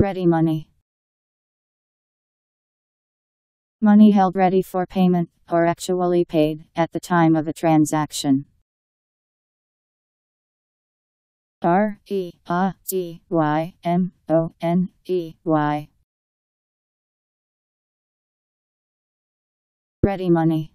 Ready money. Money held ready for payment, or actually paid, at the time of a transaction. R E A D Y M O N E Y. Ready money.